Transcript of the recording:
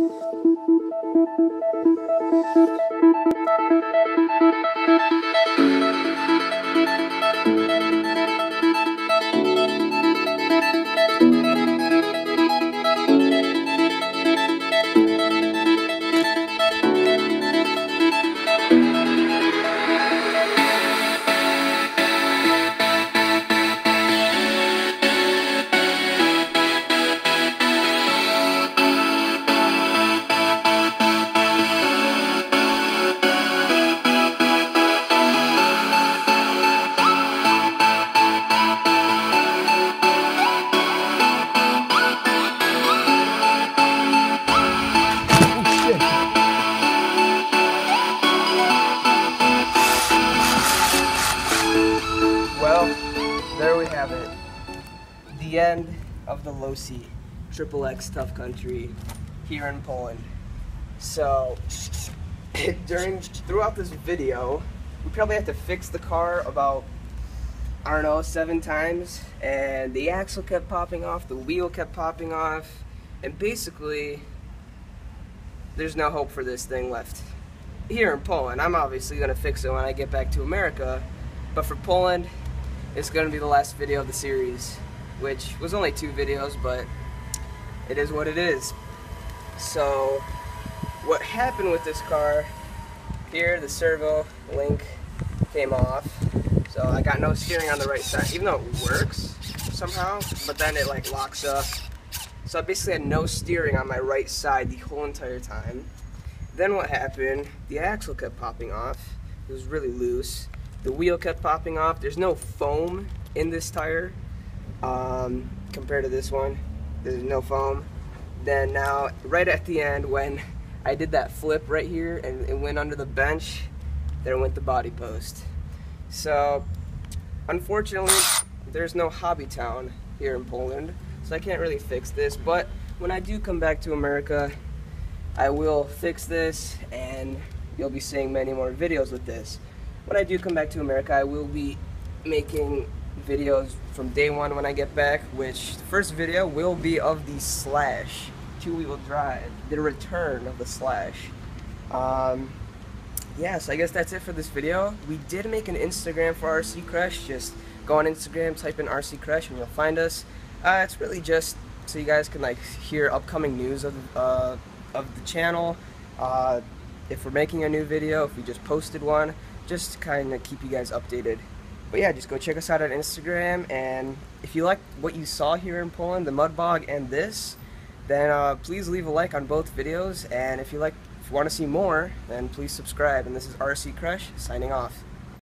Thank you. Have it. The end of the Losi Triple X Tuff Country here in Poland. So, during throughout this video, we probably have to fix the car about I don't know seven times, and the axle kept popping off, the wheel kept popping off, and basically, there's no hope for this thing left here in Poland. I'm obviously gonna fix it when I get back to America. But for Poland, it's going to be the last video of the series, which was only two videos, but it is what it is. So, what happened with this car, here the servo link came off, so I got no steering on the right side, even though it works somehow, but then it like locks up. So I basically had no steering on my right side the whole entire time. Then what happened, the axle kept popping off, it was really loose the wheel kept popping off. There's no foam in this tire um, compared to this one. There's no foam. Then now, right at the end, when I did that flip right here and it went under the bench, there went the body post. So, unfortunately, there's no hobby town here in Poland, so I can't really fix this. But when I do come back to America, I will fix this and you'll be seeing many more videos with this when I do come back to America, I will be making videos from day one when I get back, which the first video will be of the Slash two-wheel drive, the return of the Slash. Um, yeah, so I guess that's it for this video. We did make an Instagram for RC Crush. Just go on Instagram, type in RC Crush, and you'll find us. Uh, it's really just so you guys can like hear upcoming news of uh, of the channel. Uh, if we're making a new video, if we just posted one, just to kind of keep you guys updated. But yeah, just go check us out on Instagram, and if you like what you saw here in Poland, the mud bog and this, then uh, please leave a like on both videos, and if you like, if you want to see more, then please subscribe. And this is RC Crush signing off.